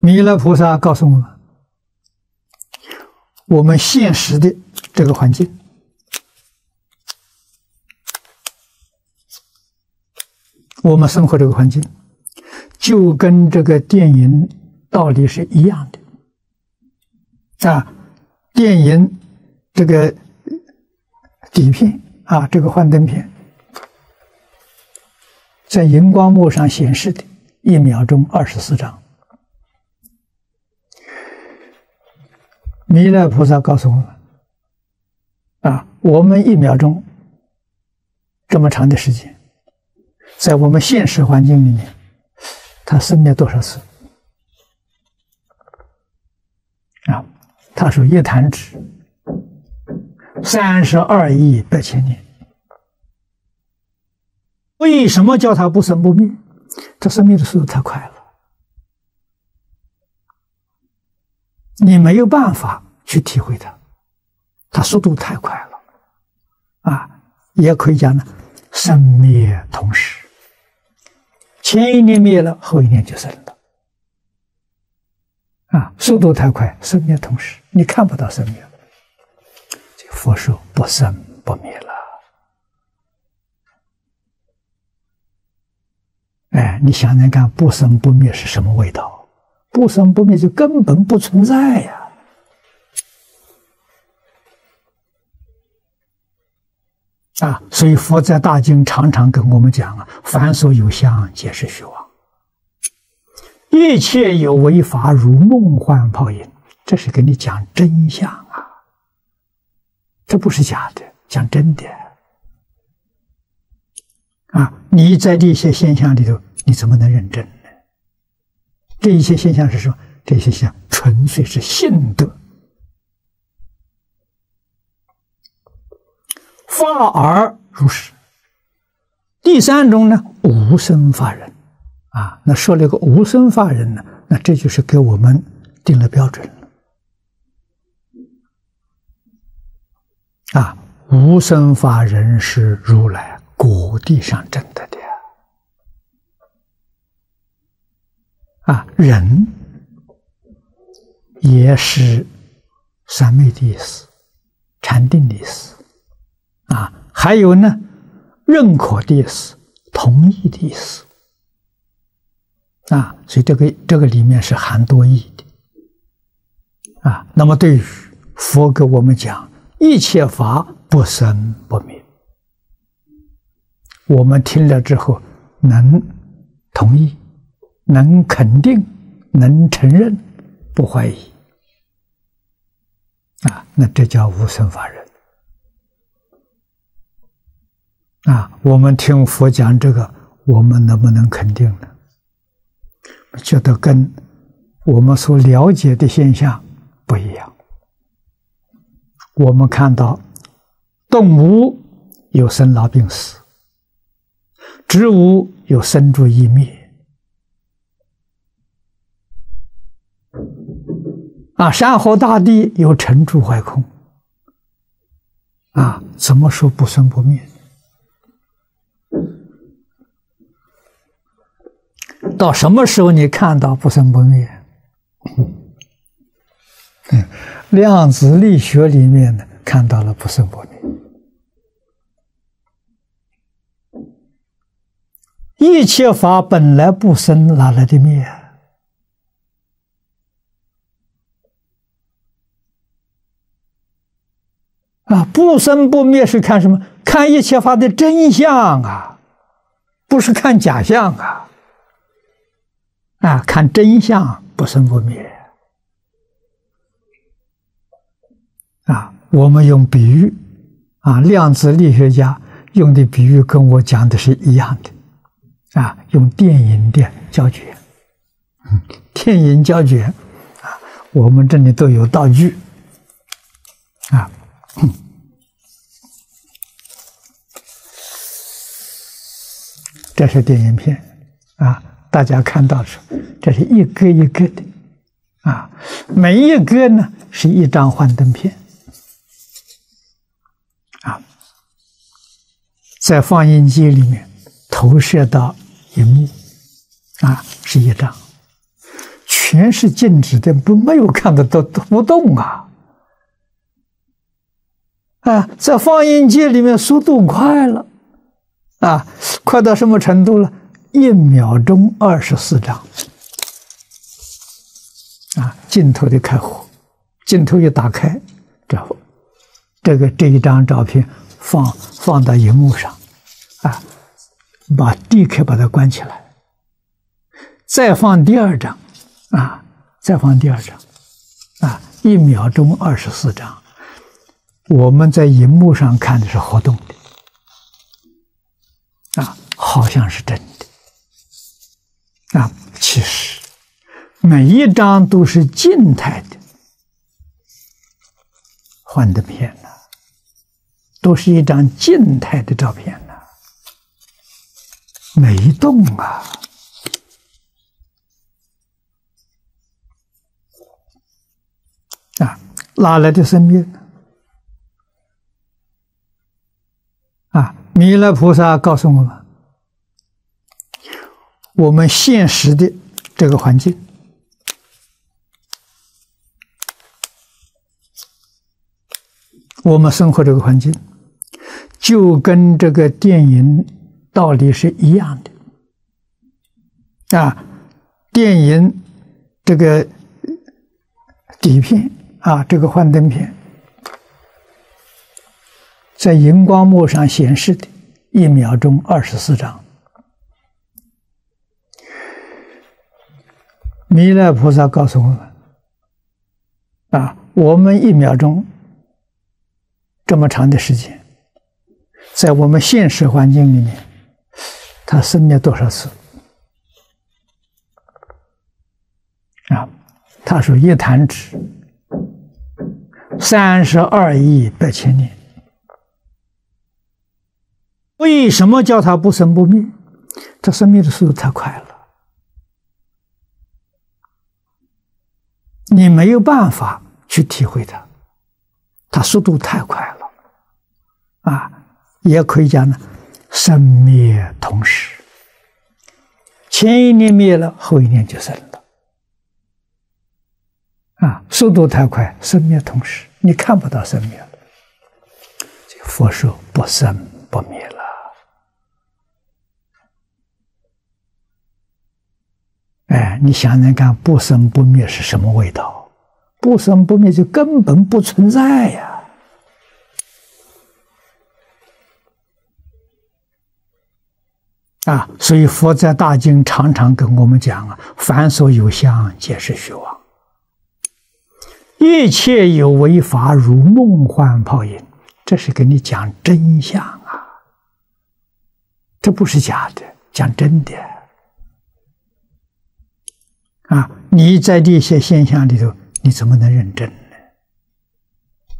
弥勒菩萨告诉我们：我们现实的这个环境，我们生活这个环境，就跟这个电影道理是一样的啊。电影这个底片啊，这个幻灯片，在荧光幕上显示的，一秒钟二十四张。弥勒菩萨告诉我们：啊，我们一秒钟这么长的时间，在我们现实环境里面，他生灭多少次？啊，他说一弹指，三十二亿八千年。为什么叫他不生不灭？他生灭的速度太快了。你没有办法去体会它，它速度太快了，啊，也可以讲呢，生灭同时，前一年灭了，后一年就生了，啊，速度太快，生灭同时，你看不到生灭，这佛说不生不灭了，哎，你想想看，不生不灭是什么味道？不生不灭就根本不存在呀！啊，所以佛在大经常常跟我们讲啊：“凡所有相，皆是虚妄；一切有为法，如梦幻泡影。”这是跟你讲真相啊！这不是假的，讲真的啊！你在这些现象里头，你怎么能认真？这一些现象是什么？这些现象纯粹是性德，法而如是。第三种呢，无生法人啊，那说了一个无生法人呢，那这就是给我们定了标准了啊。无生法人是如来果地上证得的。啊，人也是三昧的意思，禅定的意思，啊，还有呢，认可的意思，同意的意思，啊，所以这个这个里面是含多义的，啊，那么对于佛给我们讲一切法不生不灭，我们听了之后能同意。能肯定，能承认，不怀疑，啊，那这叫无生法忍。啊，我们听佛讲这个，我们能不能肯定呢？觉得跟我们所了解的现象不一样。我们看到动物有生老病死，植物有生住异灭。啊，山河大地有成住坏空，啊，怎么说不生不灭？到什么时候你看到不生不灭？量子力学里面呢，看到了不生不灭。一切法本来不生，哪来的灭？啊，不生不灭是看什么？看一切法的真相啊，不是看假象啊！啊，看真相，不生不灭。啊，我们用比喻，啊，量子力学家用的比喻跟我讲的是一样的，啊，用电影的胶卷，嗯，电影胶卷，啊，我们这里都有道具，啊。这是电影片啊，大家看到是，这是一个一个的啊，每一个呢是一张幻灯片啊，在放映机里面投射到荧幕啊，是一张，全是静止的，不没有看得到不动啊！啊，在放映机里面速度快了，啊，快到什么程度了？一秒钟二十四张，啊，镜头的开火，镜头一打开，这这个这一张照片放放到荧幕上，啊，把立刻把它关起来，再放第二张。啊，再放第二张，啊，一秒钟二十四张，我们在荧幕上看的是活动的，啊，好像是真的，啊，其实每一张都是静态的幻灯片呢，都是一张静态的照片呢，没动啊。啊，哪来的生命？那，菩萨告诉我们：我们现实的这个环境，我们生活这个环境，就跟这个电影道理是一样的。啊，电影这个底片。啊，这个幻灯片在荧光幕上显示的，一秒钟二十四张。弥勒菩萨告诉我们：啊，我们一秒钟这么长的时间，在我们现实环境里面，它生灭多少次？啊，他说一弹指。三十二亿八千年，为什么叫它不生不灭？它生灭的速度太快了，你没有办法去体会它，它速度太快了，啊，也可以讲呢，生灭同时，前一年灭了，后一年就生了，啊，速度太快，生灭同时。你看不到生灭了，佛说不生不灭了。哎，你想想看，不生不灭是什么味道？不生不灭就根本不存在呀！啊，所以佛在大经常常跟我们讲啊：“凡所有相，皆是虚妄。”一切有为法，如梦幻泡影。这是跟你讲真相啊，这不是假的，讲真的。啊，你在这些现象里头，你怎么能认真呢？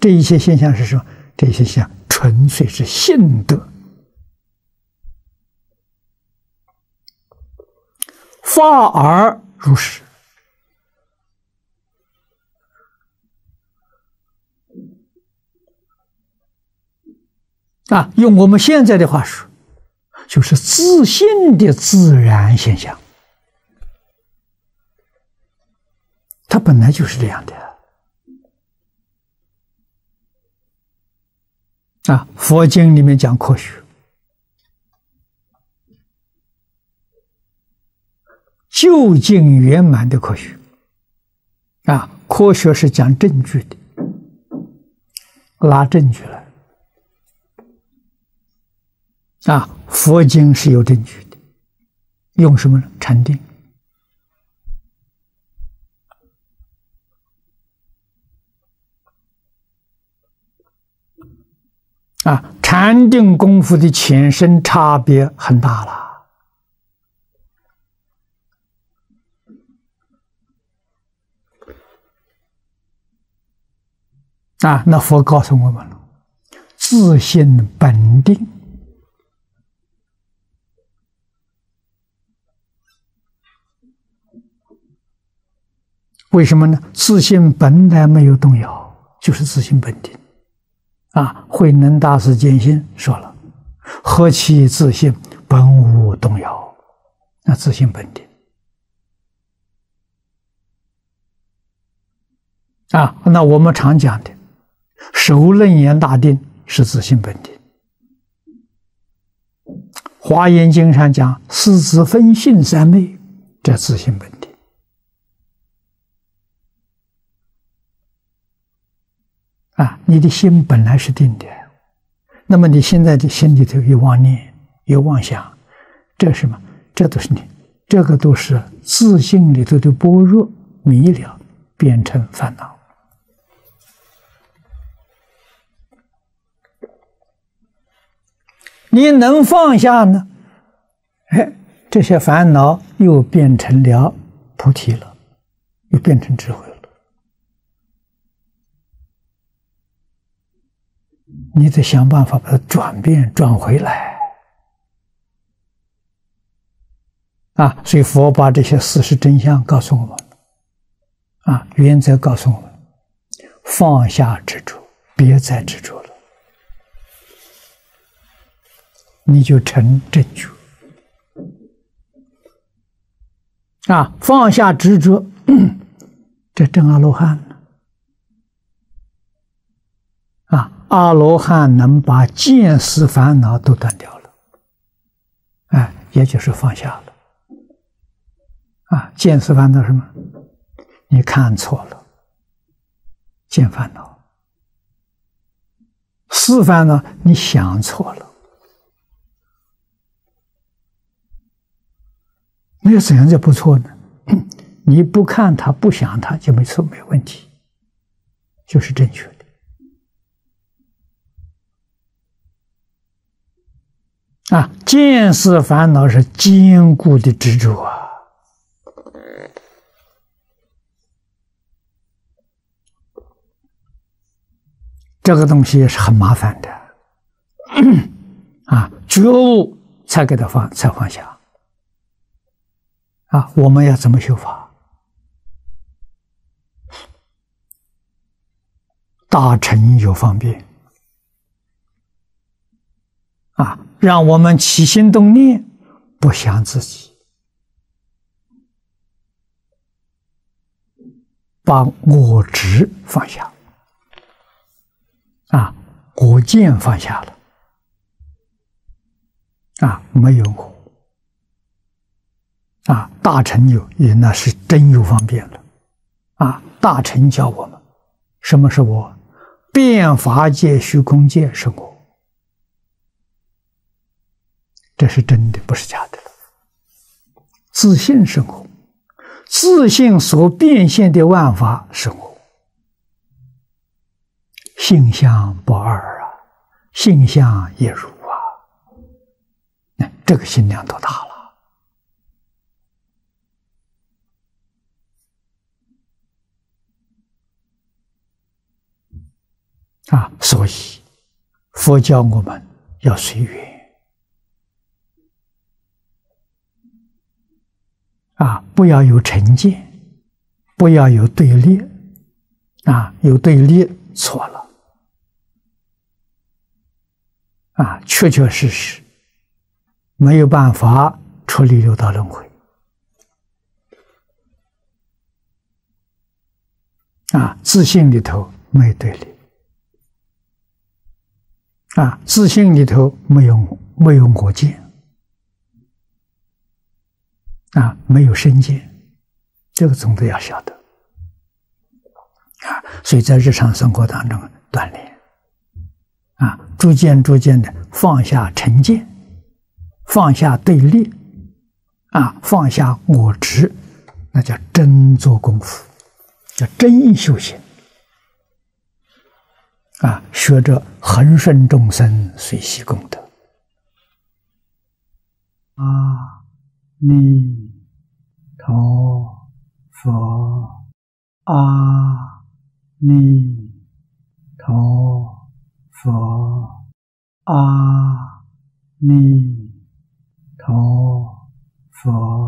这一些现象是什么？这些现象纯粹是性德，发而如是。啊，用我们现在的话说，就是自信的自然现象，本来就是这样的。啊，佛经里面讲科学，究竟圆满的科学。啊，科学是讲证据的，拿证据来。啊，佛经是有证据的，用什么呢？禅定。啊，禅定功夫的前身差别很大了。啊，那佛告诉我们了，自信本定。为什么呢？自信本来没有动摇，就是自信本定。啊，慧能大师见性说了：“何其自信，本无动摇。”那自信本定。啊，那我们常讲的“首楞严大定”是自性本定，《华严经》上讲“四子分性三昧”，这自性本定。啊，你的心本来是定的，那么你现在的心里头有妄念、有妄想，这什么？这都是你，这个都是自信里头的般若迷了，变成烦恼。你能放下呢？哎，这些烦恼又变成了菩提了，又变成智慧了。你得想办法把它转变转回来啊！所以佛把这些事实真相告诉我们啊，原则告诉我们：放下执着，别再执着了。你就成正觉啊！放下执着，这正阿罗汉呢？啊，阿罗汉能把见思烦恼都断掉了，哎，也就是放下了。啊，见思烦恼什么？你看错了，见烦恼；思烦恼，你想错了。那怎样就不错呢？你不看他，不想他，就没错，没问题，就是正确的。啊，见思烦恼是坚固的执着啊，这个东西也是很麻烦的。啊，觉悟才给他放，才放下。啊，我们要怎么修法？大乘有方便啊，让我们起心动念不想自己，把我执放下，啊，我见放下了，啊，没有我。啊，大成就也那是真有方便了，啊，大成教我们，什么是我？变法界、虚空界是我，这是真的，不是假的了。自信是我，自信所变现的万法是我，性相不二啊，性相也如啊，这个心量多大了？啊，所以佛教我们要随缘啊，不要有成见，不要有对立啊，有对立错了。啊，确确实实没有办法处理六道轮回。啊，自信里头没有对立。啊，自信里头没有没有我见，啊，没有身见，这个总得要晓得，啊，所以在日常生活当中锻炼，啊，逐渐逐渐的放下成见，放下对立，啊，放下我执，那叫真做功夫，叫真修行。啊，学着恒顺众生，随喜功德啊，你。陀佛阿弥陀佛阿弥陀佛。